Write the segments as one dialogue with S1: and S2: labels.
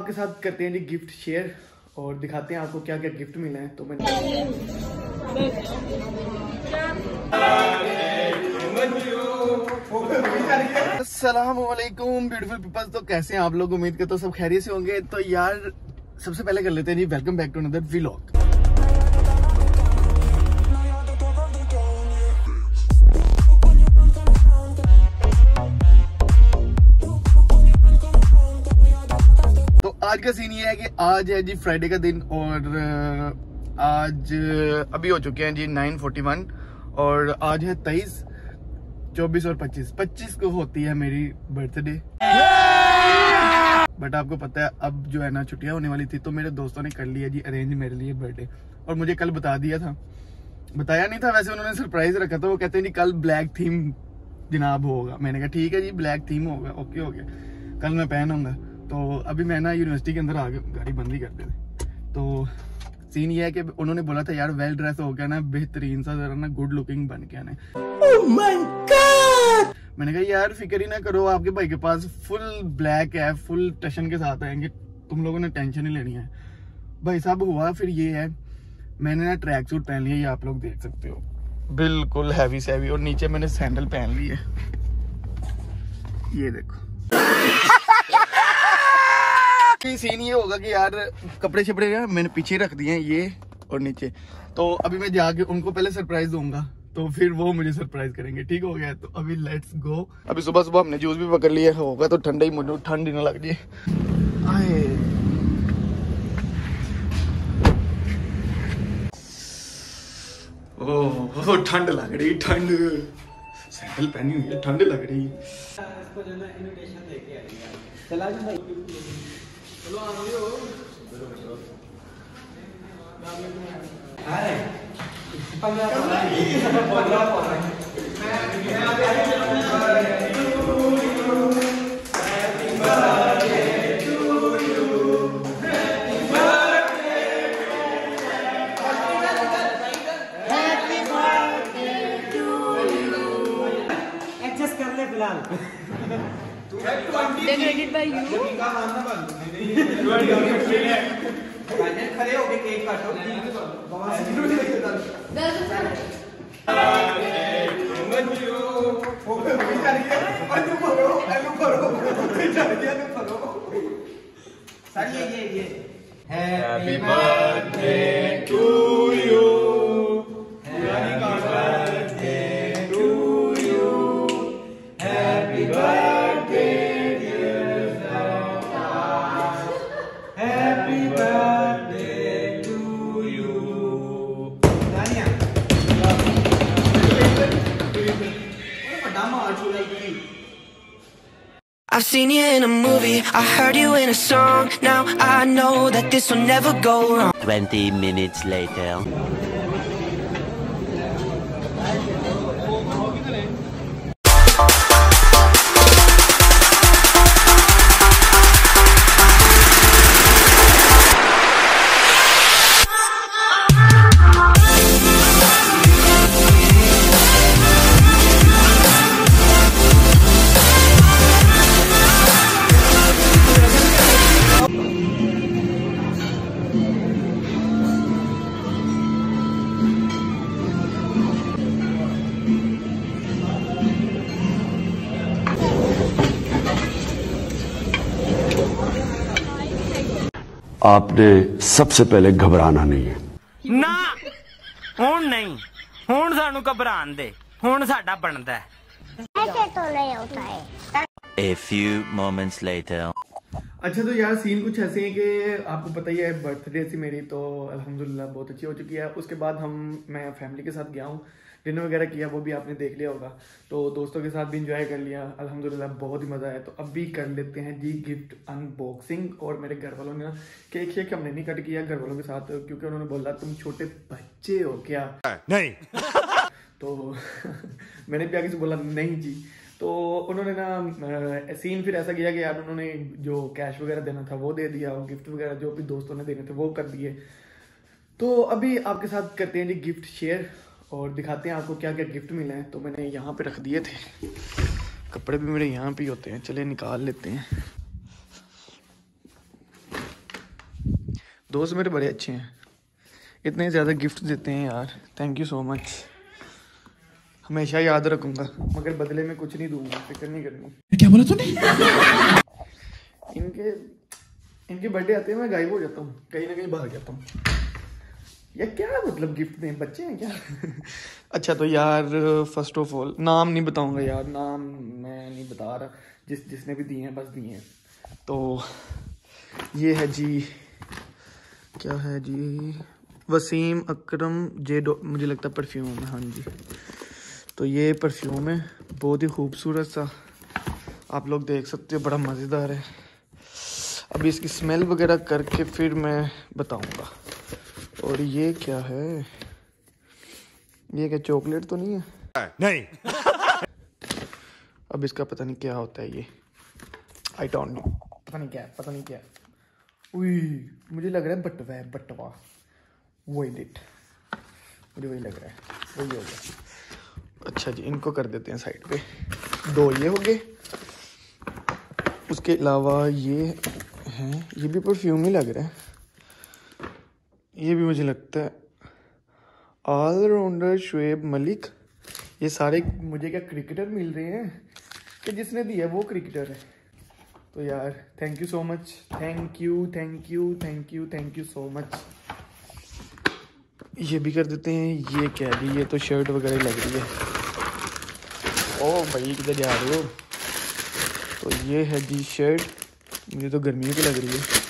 S1: आपके साथ करते हैं जी गिफ्ट शेयर और दिखाते हैं आपको क्या क्या गिफ्ट मिला है तो मैंने असलकुम ब्यूटीफुल पीपल तो कैसे हैं आप लोग? उम्मीद करते तो सब खैरियत से होंगे। तो यार, सबसे पहले कर लेते हैं जी welcome back to another vlog आज का सीन ये है कि आज है जी फ्राइडे का दिन और आज, अभी हो चुके हैं जी 9:41 और आज है तेईस, चौबीस और पच्चीस। पच्चीस को होती है मेरी बर्थडे बट आपको पता है, अब जो है ना, छुट्टियाँ होने वाली थी तो मेरे दोस्तों ने कर लिया जी अरेंज मेरे लिए बर्थडे और मुझे कल बता दिया था। बताया नहीं था, वैसे उन्होंने सरप्राइज़ रखा था। वो कहते हैं जी, कल ब्लैक थीम जनाब होगा। मैंने कहा, ठीक है जी ब्लैक थीम होगा। ओके हो गया कल मैं पहनूँगा तो अभी मैं ना यूनिवर्सिटी के अंदर आ गया गाड़ी बंद ही कर दे तो सीन ये है कि उन्होंने बोला था यार वेल ड्रेस हो गया ना बेहतरीन सा जरा ना गुड लुकिंग बन के आने मैंने कहा यार फ़िक्र ही ना करो आपके भाई के पास फुल ब्लैक है फुल टशन के साथ आएँगे तुम लोगों ने टेंशन ही लेनी है। भाई साहब हुआ फिर ये है मैंने ना ट्रैक सूट पहन लिया ये आप लोग देख सकते हो। बिल्कुल हैवी से हैवी और नीचे मैंने सैंडल पहन ली है। ये देखो। सीन ये होगा कि यार कपड़े छपड़े ना मैंने पीछे रख दिए हैं ये और नीचे। तो अभी मैं जाके उनको पहले सरप्राइज़ दूँगा तो फिर वो मुझे सरप्राइज़ करेंगे। ठीक हो गया? तो अभी लेट्स गो अभी सुबह सुबह हमने जूस भी पकड़ लिया, होगा तो ठंडा ही मुझे, ठंड ही ना लग जाए। आए। ओह, ठंड लग रही, ठंड। सैंडल पहनी हुई है, ठंड लग रही।
S2: हो फ़िलहाल
S3: Decorated by you.
S2: खड़े होके केक काटो सर ये ये
S4: seen you in a movie, I heard you in a song. Now I know that this will never go wrong.
S5: 20 minutes later.
S6: आपने सबसे पहले घबराना नहीं है।
S7: ना हूँ नहीं।
S3: हूँ सानू घबरान दे। हूँ
S5: साडा बनदा है।
S1: अच्छा तो यार सीन कुछ ऐसे है कि आपको पता ही है बर्थडे थी मेरी तो अल्हम्दुलिल्लाह बहुत अच्छी हो चुकी है। उसके बाद हम मैं फैमिली के साथ गया हूँ। डिनर वगैरह किया वो भी आपने देख लिया होगा। तो दोस्तों के साथ भी इंजॉय कर लिया। अल्हम्दुलिल्लाह बहुत ही मज़ा आया। तो अब भी कर लेते हैं जी गिफ्ट अनबॉक्सिंग और मेरे घर वालों ने ना केक शेक हमने नहीं कट किया घर वालों के साथ क्योंकि उन्होंने बोला तुम छोटे बच्चे हो क्या?
S6: नहीं।
S1: तो मैंने भी आगे से बोला नहीं जी। तो उन्होंने ना सीन फिर ऐसा किया कि यार उन्होंने जो कैश वगैरह देना था वो दे दिया और गिफ्ट वगैरह जो भी दोस्तों ने देने थे वो कर दिए। तो अभी आपके साथ करते हैं जी गिफ्ट शेयर और दिखाते हैं आपको क्या क्या गिफ्ट मिले हैं। तो मैंने यहाँ पे रख दिए थे। कपड़े भी मेरे यहाँ पे होते हैं। चले निकाल लेते हैं। दोस्त मेरे बड़े अच्छे हैं। इतने ज़्यादा गिफ्ट देते हैं यार। थैंक यू सो मच हमेशा याद रखूँगा। मगर बदले में कुछ नहीं दूँगा। फ़िक्र नहीं करनी
S8: क्या बोला तूने?
S1: इनके इनके बर्थडे आते हैं मैं गायब हो जाता हूँ। कहीं ना कहीं भाग जाता हूँ। या क्या मतलब गिफ्ट दें बच्चे हैं क्या? अच्छा तो यार फ़र्स्ट ऑफ़ ऑल नाम नहीं बताऊँगा यार, नाम मैं नहीं बता रहा। जिस, जिसने भी दिए हैं, बस दिए हैं। तो ये है जी, क्या है जी? वसीम अकरम जे डो मुझे लगता है परफ्यूम है हाँ जी। तो ये परफ्यूम है, बहुत ही खूबसूरत सा। आप लोग देख सकते हो, बड़ा मज़ेदार है। अभी इसकी स्मेल वगैरह करके फिर मैं बताऊँगा। और ये क्या है? ये क्या चॉकलेट तो नहीं है?
S8: नहीं।
S1: अब इसका पता नहीं क्या होता है ये। आई डोंट नो पता नहीं क्या है पता नहीं क्या है। उई मुझे लग रहा है बटवा है बटवा। वही डिट मुझे वही लग रहा है। वही हो गया। अच्छा जी इनको कर देते हैं साइड पे। दो ये हो गए। उसके अलावा ये हैं ये भी परफ्यूम ही लग रहा है। ये भी मुझे लगता है। ऑलराउंडर शुएब मलिक ये सारे मुझे क्या क्रिकेटर मिल रहे हैं? कि जिसने दिया वो क्रिकेटर है। तो यार thank you so much thank you thank you thank you thank you so much ये भी कर देते हैं, ये क्या है ये तो शर्ट वगैरह लग रही है। ओ भाई, किधर जा रहे हो? तो ये है जी शर्ट मुझे तो गर्मियों की लग रही है।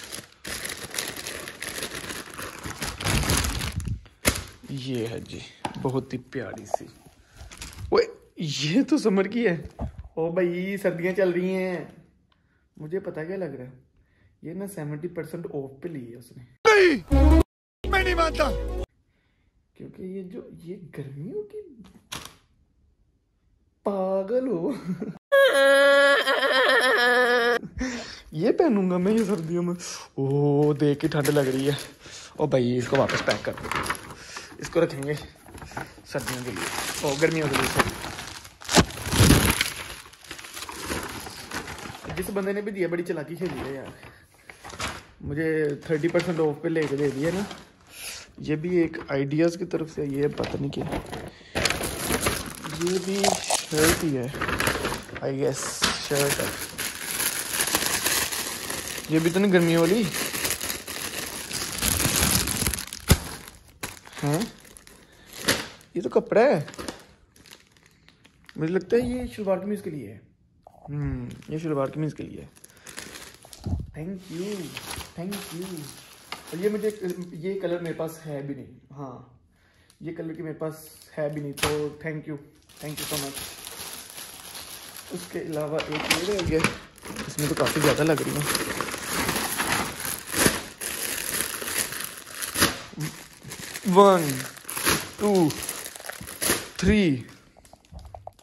S1: ये है जी बहुत ही प्यारी सी। ओए ये तो समर की है। ओ भाई सर्दियाँ चल रही हैं। मुझे पता क्या लग रहा है? ये ना सेवेंटी परसेंट ऑफ़ पे ली है उसने।
S8: नहीं मैं नहीं मानता।
S1: क्योंकि ये जो ये गर्मियों की पागल हो। ये पहनूँगा मैं ये सर्दियों में। ओ देख के ठंड लग रही है। ओ भाई इसको वापस पैक कर दो। इसको रखेंगे सर्दियों के लिए। ओ, गर्मियों के लिए सॉरी जिस बंदे ने भी दिया, बड़ी चलाकी खेली है यार। मुझे थर्टी परसेंट ऑफ़ पे लेके दे दिया ना। ये भी एक आइडियाज़ की तरफ़ से ये पता नहीं क्या। ये भी शर्ट ही है आई गेस शर्ट है। ये भी तो नहीं गर्मियों वाली? हैं? ये तो कपड़ा है। मुझे लगता है ये शलवार कमीज के लिए है। हम्म ये शलवार कमीज के लिए है। थैंक यू थैंक यू और ये मुझे, ये कलर मेरे पास है भी नहीं। हाँ। ये कलर की मेरे पास है भी नहीं तो thank you thank you so much उसके अलावा एक ये रह गया इसमें तो काफ़ी ज़्यादा लग रही है। वन टू थ्री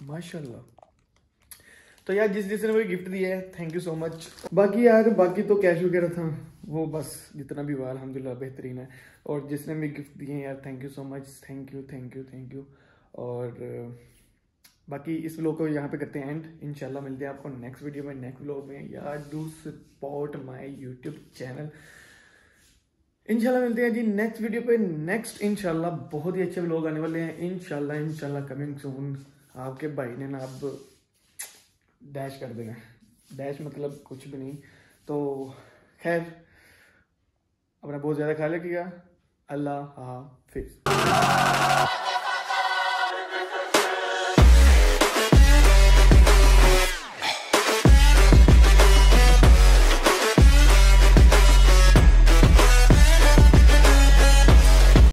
S1: माशाल्लाह। तो यार, जिस जिसने मुझे गिफ्ट दिया है थैंक यू सो मच बाकी यार, बाकी तो कैश वगैरह था, वो बस जितना भी हुआ अलहमदिल्ला बेहतरीन है। और जिसने भी गिफ्ट दिए यार thank you so much thank you thank you thank you और, बाकी इस व्लॉग को यहाँ पे करते हैं एंड इंशाल्लाह मिलते हैं आपको नेक्स्ट वीडियो में नेक्स्ट व्लॉग में। यार do support my YouTube channel इंशाल्लाह मिलते हैं जी नेक्स्ट वीडियो पे। नेक्स्ट इंशाल्लाह बहुत ही अच्छे लोग आने वाले हैं। इंशाल्लाह इंशाल्लाह कमिंग सून आपके भाई ने ना अब डैश कर देना। डैश मतलब कुछ भी नहीं। तो खैर, अपना बहुत ज़्यादा ख्याल रखिएगा। अल्लाह हाफिज़।